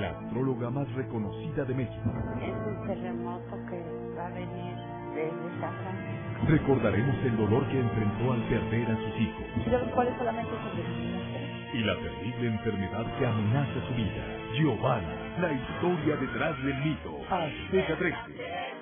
la astróloga más reconocida de México. Es el terremoto que va a venir desde San Francisco. Recordaremos el dolor que enfrentó al perder a sus hijos De los solamente y la terrible enfermedad que amenaza su vida. Giovanna, la historia detrás del mito. Azteca 13.